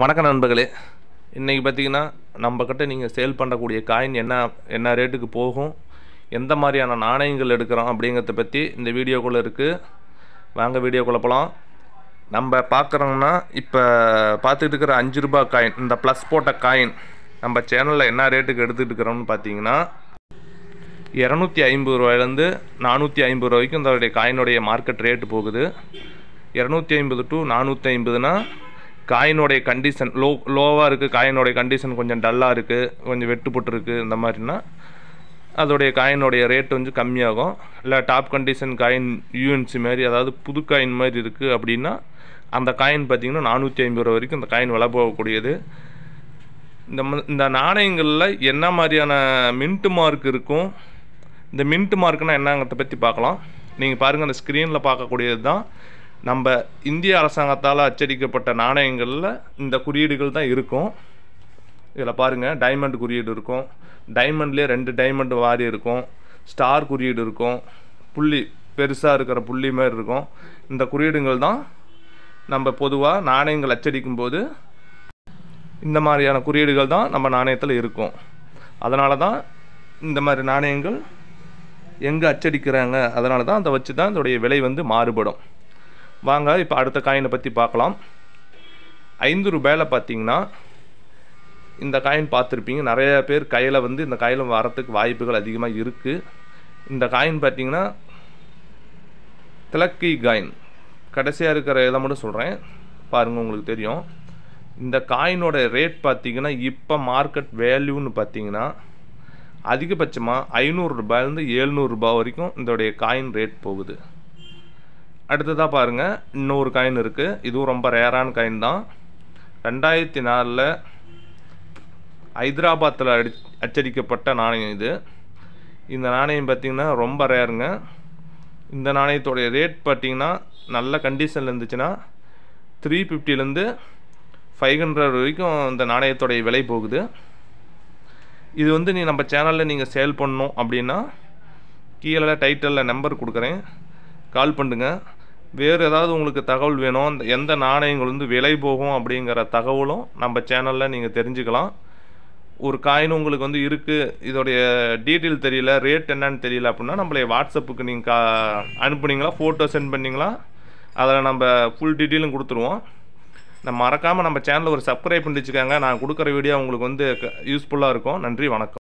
வணக்கம் நண்பர்களே. இன்றைக்கி பார்த்தீங்கன்னா நம்மக்கிட்ட நீங்கள் சேல் பண்ணக்கூடிய காயின் என்ன என்ன ரேட்டுக்கு போகும் எந்த மாதிரியான நாணயங்கள் எடுக்கிறோம் அப்படிங்கிறத பற்றி இந்த வீடியோக்குள்ளே இருக்குது வாங்க வீடியோக்குள்ளே போகலாம் நம்ம பார்க்குறோம்னா இப்போ பார்த்துட்டு இருக்கிற அஞ்சு ரூபா காயின் இந்த ப்ளஸ் போட்ட காயின் நம்ம சேனலில் என்ன ரேட்டுக்கு எடுத்துகிட்டு இருக்கிறோம்னு பார்த்தீங்கன்னா இரநூத்தி ஐம்பது ரூபாயிலேருந்து நானூற்றி ஐம்பது ரூபாய்க்கும் இதோடைய காயினுடைய மார்க்கெட் ரேட்டு போகுது. இரநூத்தி ஐம்பது டு நானூற்றி ஐம்பதுன்னா காயினுடைய கண்டிஷன் லோ லோவாக இருக்குது காயினுடைய கண்டிஷன் கொஞ்சம் டல்லாக இருக்குது கொஞ்சம் வெட்டுப்பட்டுருக்கு இந்த மாதிரினா அதோடைய காயினுடைய ரேட் கொஞ்சம் கம்மியாகும். இல்லை டாப் கண்டிஷன் காயின் யூஎன்சி மாதிரி அதாவது புது காயின் மாதிரி இருக்குது அப்படின்னா அந்த காயின் பார்த்திங்கன்னா நானூற்றி ஐம்பது ரூபா வரைக்கும் இந்த காயின் விலை போகக்கூடியது. இந்த இந்த நாணயங்களில் என்ன மாதிரியான மின்ட்டு மார்க் இருக்கும்? இந்த மின்ட்டு மார்க்னால் என்னங்கிறத பற்றி பார்க்கலாம். நீங்கள் பாருங்கள் அந்த ஸ்க்ரீனில் பார்க்கக்கூடியது தான் நம்ம இந்திய அரசாங்கத்தால் அச்சடிக்கப்பட்ட நாணயங்களில் இந்த குறியீடுகள் தான் இருக்கும். இதில் பாருங்கள் டைமண்ட் குறியீடு இருக்கும். டைமண்ட்லேயே ரெண்டு டைமண்ட் வாரி இருக்கும். ஸ்டார் குறியீடு இருக்கும். புள்ளி பெருசாக இருக்கிற புள்ளி மாதிரி இருக்கும். இந்த குறியீடுகள் தான் நம்ம பொதுவாக நாணயங்கள் அச்சடிக்கும் போது இந்த மாதிரியான குறியீடுகள் தான் நம்ம நாணயத்தில் இருக்கும். அதனால தான் இந்த மாதிரி நாணயங்கள் எங்கே அச்சடிக்கிறாங்க? அதனால தான் அதை வச்சு தான் இதோடைய விலை வந்து மாறுபடும். வாங்க இப்போ அடுத்த காயினை பற்றி பார்க்கலாம். ஐந்து ரூபாயில் பார்த்தீங்கன்னா இந்த காயின் பார்த்துருப்பீங்க. நிறைய பேர் கையில் வந்து இந்த காயில் வரத்துக்கு வாய்ப்புகள் அதிகமாக இருக்குது இந்த காயின் பார்த்தீங்கன்னா திலக்கி காயின் கடைசியாக இருக்கிற இதை மட்டும் சொல்கிறேன் பாருங்கள் உங்களுக்கு தெரியும். இந்த காயினோட ரேட் பார்த்திங்கன்னா இப்போ மார்க்கெட் வேல்யூன்னு பார்த்தீங்கன்னா அதிகபட்சமாக ஐநூறுரூபாயிலேருந்து எழுநூறுபா வரைக்கும் இதோடைய காயின் ரேட் போகுது. அடுத்ததாக பாருங்கள் இன்னொரு காயின் இருக்குது இதுவும் ரொம்ப ரேரான காயின் தான். ரெண்டாயிரத்தி நாலில் ஹைதராபாத்தில் அடி அச்சடிக்கப்பட்ட நாணயம் இது. இந்த நாணயம் பார்த்திங்கன்னா ரொம்ப ரேருங்க இந்த நாணயத்தோடைய ரேட் பார்த்திங்கன்னா நல்ல கண்டிஷனில் இருந்துச்சுன்னா த்ரீ ஃபிஃப்டிலேருந்து ஃபைவ் ஹண்ட்ரட் வரைக்கும் இந்த நாணயத்தோடைய விலை போகுது. இது வந்து நீ நம்ம சேனலில் நீங்கள் சேல் பண்ணணும் அப்படின்னா கீழே டைட்டலில் நம்பர் கொடுக்குறேன். கால் பண்ணுங்கள் வேறு ஏதாவது உங்களுக்கு தகவல் வேணும் அந்த எந்த நாணயங்கள் வந்து விலை போகும் அப்படிங்கிற தகவலும் நம்ம சேனலில் நீங்கள் தெரிஞ்சுக்கலாம். ஒரு காயின் உங்களுக்கு வந்து இருக்குது இதோடைய டீட்டெயில் தெரியல ரேட் என்னன்னு தெரியல அப்படின்னா நம்மளைய வாட்ஸ்அப்புக்கு நீங்கள் கா அனுப்புனீங்களா ஃபோட்டோ சென்ட் பண்ணிங்களா அதில் நம்ம ஃபுல் டீட்டெயிலும் கொடுத்துருவோம். நம்ம மறக்காமல் நம்ம சேனலில் ஒரு சப்ஸ்கிரைப் பண்ணி வச்சுக்கோங்க நான் கொடுக்குற வீடியோ உங்களுக்கு வந்து யூஸ்ஃபுல்லாக இருக்கும். நன்றி வணக்கம்.